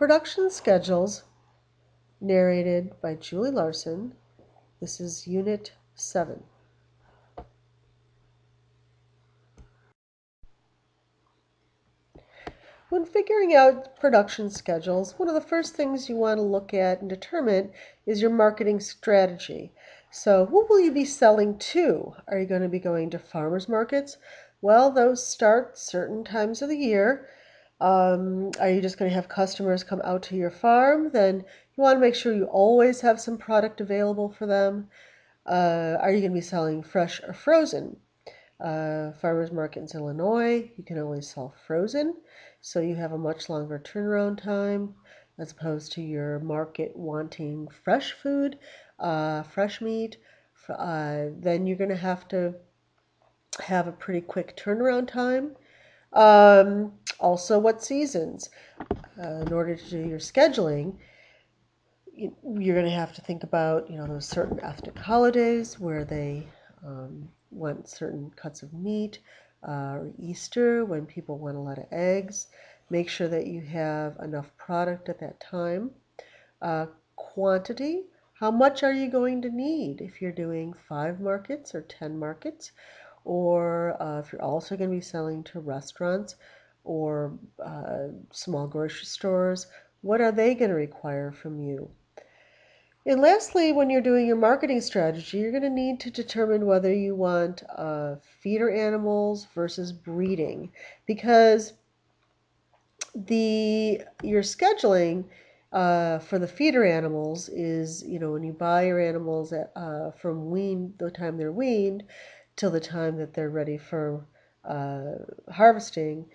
Production Schedules, narrated by Julie Larson. This is Unit 7. When figuring out production schedules, one of the first things you want to look at and determine is your marketing strategy. So, who will you be selling to? Are you going to be going to farmers markets? Well, those start certain times of the year. Um, are you just going to have customers come out to your farm? Then you want to make sure you always have some product available for them. Uh, are you going to be selling fresh or frozen? Uh, farmers markets in Illinois, you can only sell frozen, so you have a much longer turnaround time as opposed to your market wanting fresh food, uh, fresh meat. Uh, then you're going to have to have a pretty quick turnaround time. Um, also, what seasons? Uh, in order to do your scheduling, you're going to have to think about, you know, those certain ethnic holidays where they um, want certain cuts of meat, uh, or Easter when people want a lot of eggs. Make sure that you have enough product at that time. Uh, quantity, how much are you going to need if you're doing five markets or 10 markets? Or uh, if you're also going to be selling to restaurants or uh, small grocery stores, what are they going to require from you? And lastly, when you're doing your marketing strategy, you're going to need to determine whether you want uh, feeder animals versus breeding because the your scheduling uh, for the feeder animals is you know when you buy your animals at, uh, from wean the time they're weaned till the time that they're ready for uh, harvesting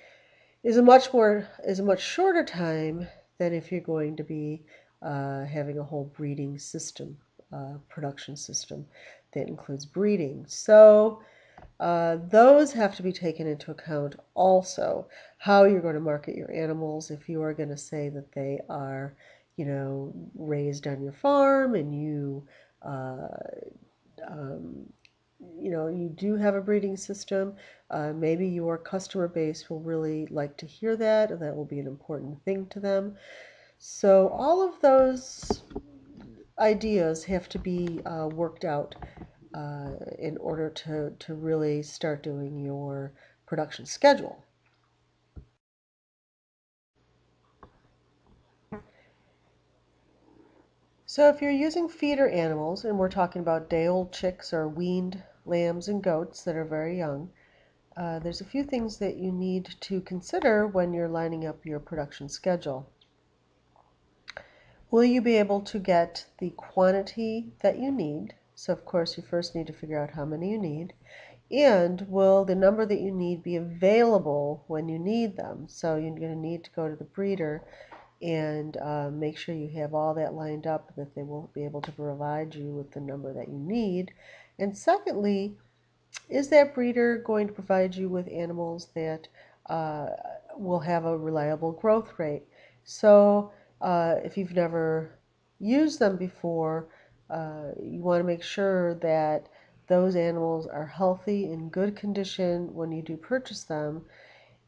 is a much more is a much shorter time than if you're going to be uh, having a whole breeding system, uh, production system that includes breeding. So uh, those have to be taken into account also. How you're going to market your animals if you are going to say that they are, you know, raised on your farm and you, uh, um, you know, you do have a breeding system. Uh, maybe your customer base will really like to hear that, and that will be an important thing to them. So all of those ideas have to be uh, worked out uh, in order to, to really start doing your production schedule. So if you're using feeder animals, and we're talking about day-old chicks or weaned lambs and goats that are very young, uh, there's a few things that you need to consider when you're lining up your production schedule. Will you be able to get the quantity that you need? So of course you first need to figure out how many you need. And will the number that you need be available when you need them? So you're going to need to go to the breeder and uh, make sure you have all that lined up that they will be able to provide you with the number that you need. And secondly, is that breeder going to provide you with animals that uh, will have a reliable growth rate? So uh, if you've never used them before, uh, you want to make sure that those animals are healthy in good condition when you do purchase them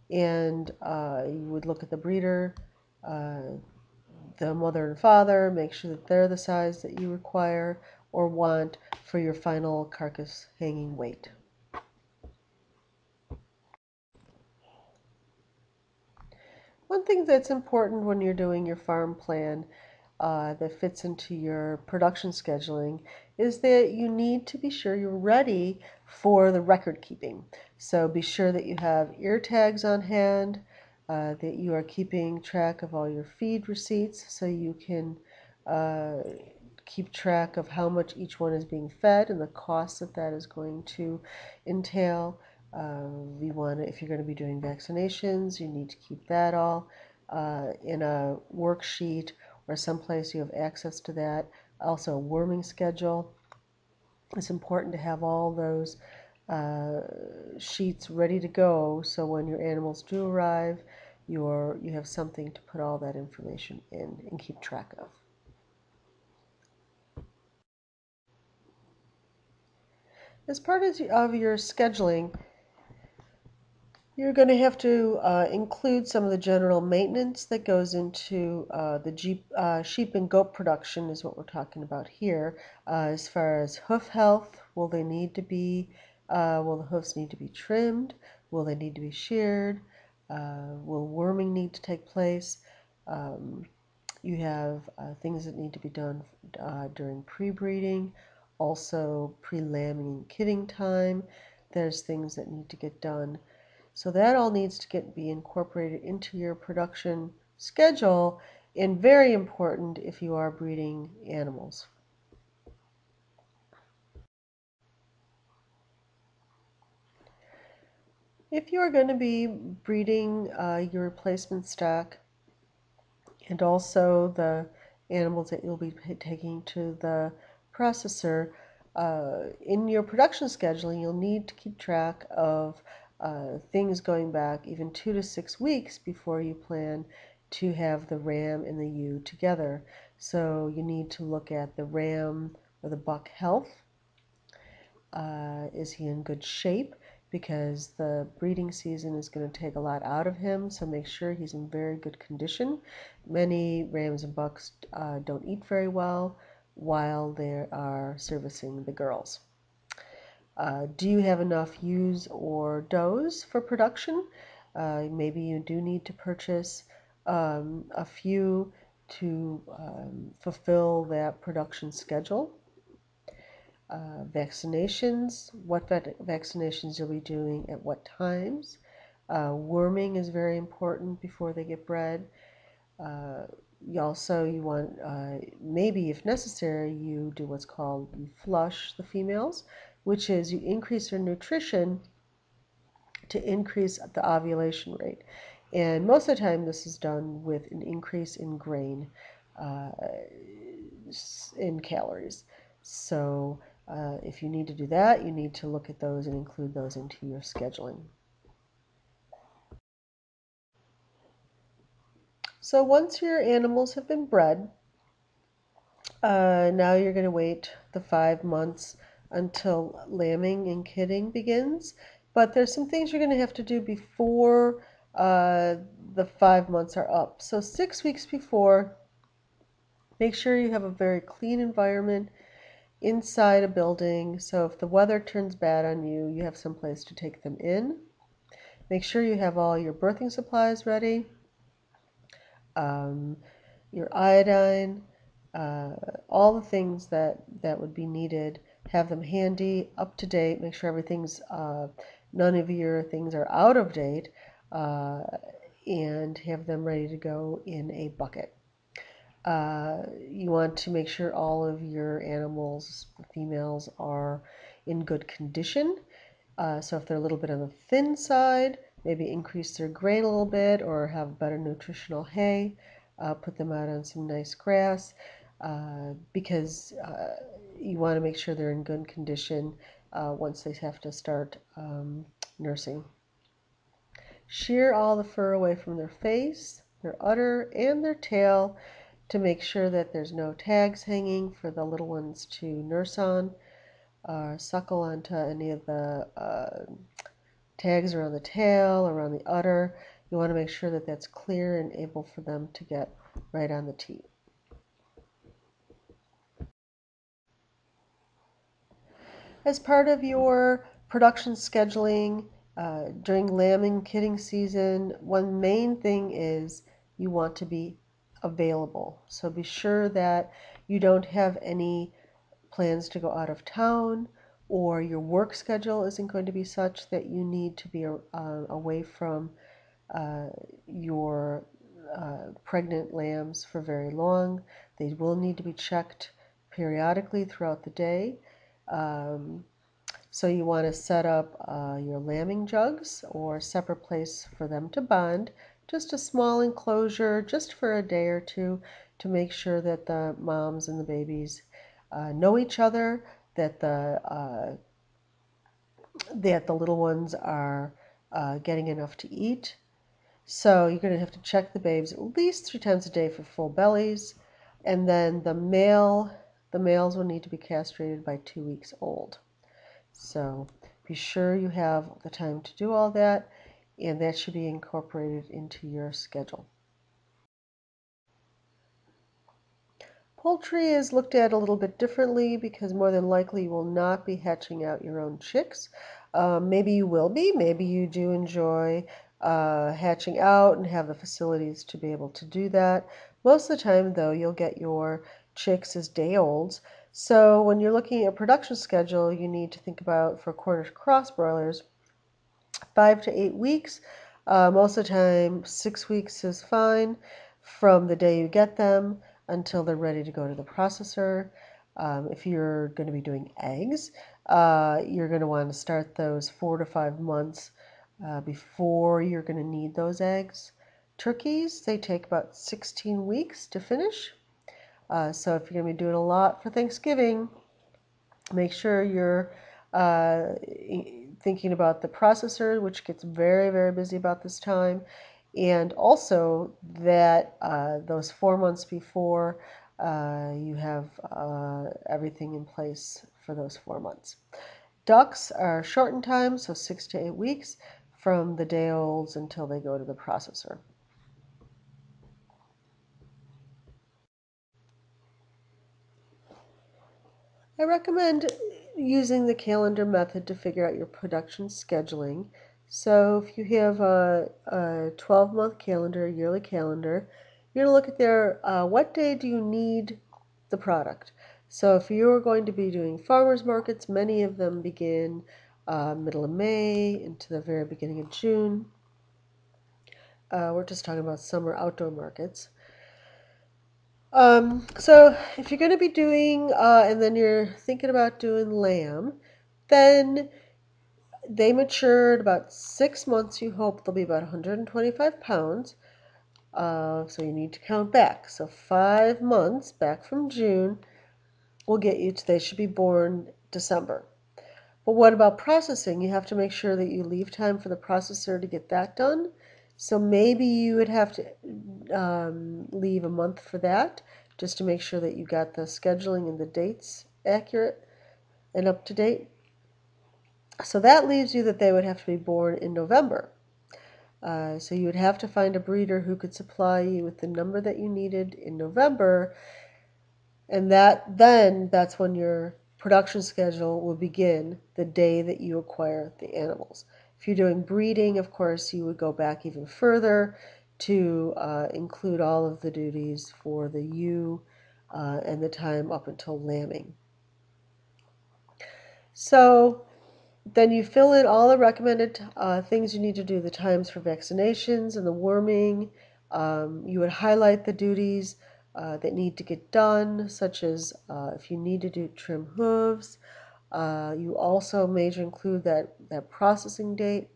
and uh, you would look at the breeder uh, the mother and father make sure that they're the size that you require or want for your final carcass hanging weight one thing that's important when you're doing your farm plan uh, that fits into your production scheduling is that you need to be sure you're ready for the record keeping. So be sure that you have ear tags on hand, uh, that you are keeping track of all your feed receipts so you can uh, keep track of how much each one is being fed and the cost that that is going to entail. Uh, we want if you're going to be doing vaccinations, you need to keep that all uh, in a worksheet or someplace you have access to that. Also, a worming schedule. It's important to have all those uh, sheets ready to go so when your animals do arrive, you're, you have something to put all that information in and keep track of. As part of your scheduling, You're going to have to uh, include some of the general maintenance that goes into uh, the Jeep, uh, sheep and goat production is what we're talking about here. Uh, as far as hoof health, will they need to be, uh, will the hoofs need to be trimmed? Will they need to be sheared? Uh, will worming need to take place? Um, you have things that need to be done during pre-breeding, also pre-lambing and kidding time. There's things that need to get done so that all needs to get be incorporated into your production schedule and very important if you are breeding animals. If you are going to be breeding uh, your replacement stock and also the animals that you'll be taking to the processor, uh, in your production scheduling, you'll need to keep track of uh, things going back even two to six weeks before you plan to have the ram and the ewe together. So you need to look at the ram or the buck health. Uh, is he in good shape? Because the breeding season is going to take a lot out of him, so make sure he's in very good condition. Many rams and bucks uh, don't eat very well while they are servicing the girls. Uh, do you have enough ewes or does for production? Uh, maybe you do need to purchase um, a few to um, fulfill that production schedule. Uh, vaccinations, what vaccinations you'll be doing at what times. Uh, worming is very important before they get bred. Uh, you also you want uh, maybe if necessary you do what's called you flush the females which is you increase their nutrition to increase the ovulation rate and most of the time this is done with an increase in grain uh, in calories so uh, if you need to do that you need to look at those and include those into your scheduling So once your animals have been bred, uh, now you're going to wait the five months until lambing and kidding begins. But there's some things you're going to have to do before uh, the five months are up. So six weeks before, make sure you have a very clean environment inside a building. So if the weather turns bad on you, you have some place to take them in. Make sure you have all your birthing supplies ready um, your iodine, uh, all the things that, that would be needed. Have them handy, up to date, make sure everything's, uh, none of your things are out of date, uh, and have them ready to go in a bucket. Uh, you want to make sure all of your animals, females, are in good condition. Uh, so if they're a little bit on the thin side, maybe increase their grain a little bit or have better nutritional hay. Uh, put them out on some nice grass uh, because uh, you want to make sure they're in good condition uh, once they have to start um, nursing. Shear all the fur away from their face, their udder, and their tail to make sure that there's no tags hanging for the little ones to nurse on or suckle onto any of the uh, tags around the tail, around the udder. You want to make sure that that's clear and able for them to get right on the teat. As part of your production scheduling uh, during lambing kidding season, one main thing is you want to be available. So be sure that you don't have any plans to go out of town or your work schedule isn't going to be such that you need to be uh, away from uh, your uh, pregnant lambs for very long. They will need to be checked periodically throughout the day. Um, so you want to set up uh, your lambing jugs or a separate place for them to bond. Just a small enclosure just for a day or two to make sure that the moms and the babies uh, know each other, that the uh, that the little ones are uh, getting enough to eat. So you're going to have to check the babes at least three times a day for full bellies, and then the male the males will need to be castrated by two weeks old. So be sure you have the time to do all that. And that should be incorporated into your schedule. Poultry is looked at a little bit differently because more than likely you will not be hatching out your own chicks. Um, maybe you will be, maybe you do enjoy uh, hatching out and have the facilities to be able to do that. Most of the time, though, you'll get your chicks as day olds. So when you're looking at production schedule, you need to think about for Cornish cross broilers, five to eight weeks. Uh, most of the time, six weeks is fine from the day you get them until they're ready to go to the processor. Um, if you're going to be doing eggs, uh, you're going to want to start those four to five months uh, before you're going to need those eggs. Turkeys, they take about 16 weeks to finish. Uh, so if you're going to be doing a lot for Thanksgiving, make sure you're uh, thinking about the processor, which gets very, very busy about this time, and also that uh, those four months before uh, you have uh, everything in place for those four months. Ducks are shortened time, so six to eight weeks from the day olds until they go to the processor. I recommend using the calendar method to figure out your production scheduling so if you have a, a 12 month calendar, a yearly calendar, you're going to look at there, uh, what day do you need the product? So if you're going to be doing farmers markets, many of them begin uh, middle of May into the very beginning of June. Uh, we're just talking about summer outdoor markets. Um, so if you're going to be doing, uh, and then you're thinking about doing lamb, then they mature at about six months. You hope they'll be about 125 pounds. Uh, so you need to count back. So five months back from June will get you to they should be born December. But what about processing? You have to make sure that you leave time for the processor to get that done. So maybe you would have to um, leave a month for that just to make sure that you got the scheduling and the dates accurate and up to date. So that leaves you that they would have to be born in November. Uh, so you would have to find a breeder who could supply you with the number that you needed in November, and that then that's when your production schedule will begin the day that you acquire the animals. If you're doing breeding, of course, you would go back even further to uh, include all of the duties for the ewe uh, and the time up until lambing. So then you fill in all the recommended uh, things you need to do, the times for vaccinations and the worming. Um, you would highlight the duties uh, that need to get done, such as uh, if you need to do trim hooves. Uh, you also may include that, that processing date.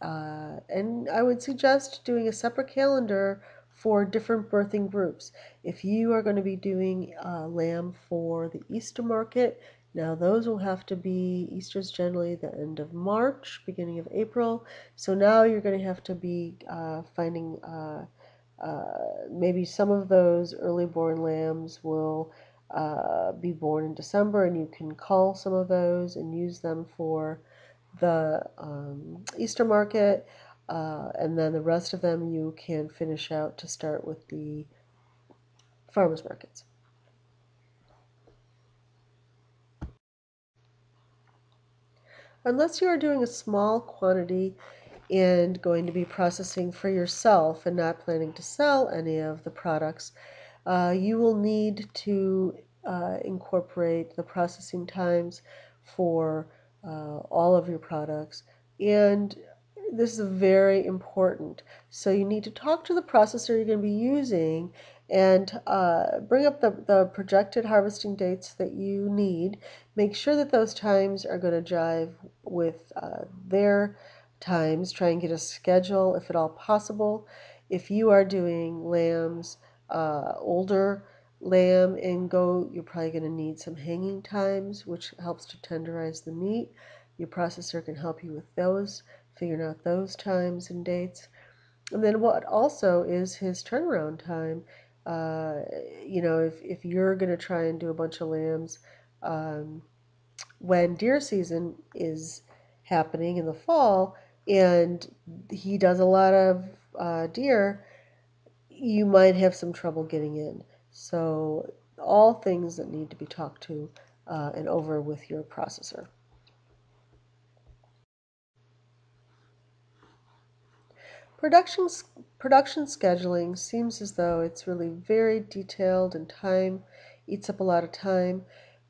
Uh, and I would suggest doing a separate calendar for different birthing groups. If you are going to be doing uh, lamb for the Easter market, now those will have to be, Easter's generally the end of March, beginning of April. So now you're going to have to be uh, finding uh, uh, maybe some of those early born lambs will uh, be born in December and you can cull some of those and use them for the um, Easter market. Uh, and then the rest of them you can finish out to start with the farmers markets. Unless you are doing a small quantity and going to be processing for yourself and not planning to sell any of the products, uh, you will need to uh, incorporate the processing times for uh, all of your products. And this is very important. So you need to talk to the processor you're going to be using and uh, bring up the, the projected harvesting dates that you need. Make sure that those times are going to jive with uh, their times. Try and get a schedule if at all possible. If you are doing lambs, uh, older lamb and goat, you're probably going to need some hanging times, which helps to tenderize the meat. Your processor can help you with those, figuring out those times and dates. And then what also is his turnaround time uh, you know, if, if you're going to try and do a bunch of lambs um, when deer season is happening in the fall, and he does a lot of uh, deer, you might have some trouble getting in. So, all things that need to be talked to uh, and over with your processor. Production, production scheduling seems as though it's really very detailed and time eats up a lot of time,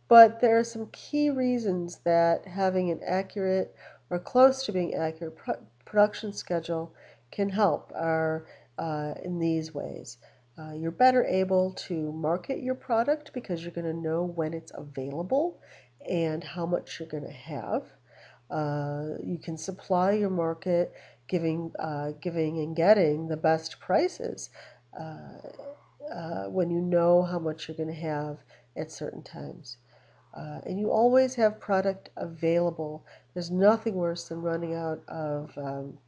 but there are some key reasons that having an accurate or close to being accurate pro production schedule can help are uh, in these ways. Uh, you're better able to market your product because you're going to know when it's available and how much you're going to have. Uh, you can supply your market giving, uh, giving and getting the best prices uh, uh, when you know how much you're going to have at certain times. Uh, and you always have product available. There's nothing worse than running out of, um,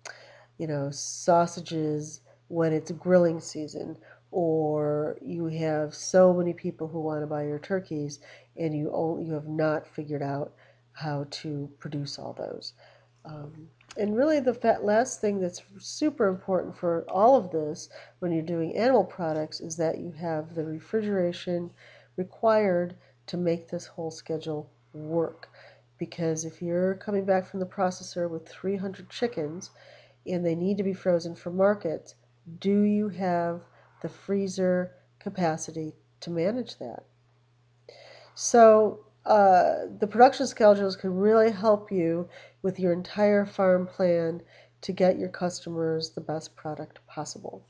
you know, sausages when it's grilling season, or you have so many people who want to buy your turkeys, and you only, you have not figured out how to produce all those. Um, and really, the last thing that's super important for all of this when you're doing animal products is that you have the refrigeration required to make this whole schedule work. Because if you're coming back from the processor with 300 chickens and they need to be frozen for market, do you have the freezer capacity to manage that? So uh, the production schedules can really help you with your entire farm plan to get your customers the best product possible.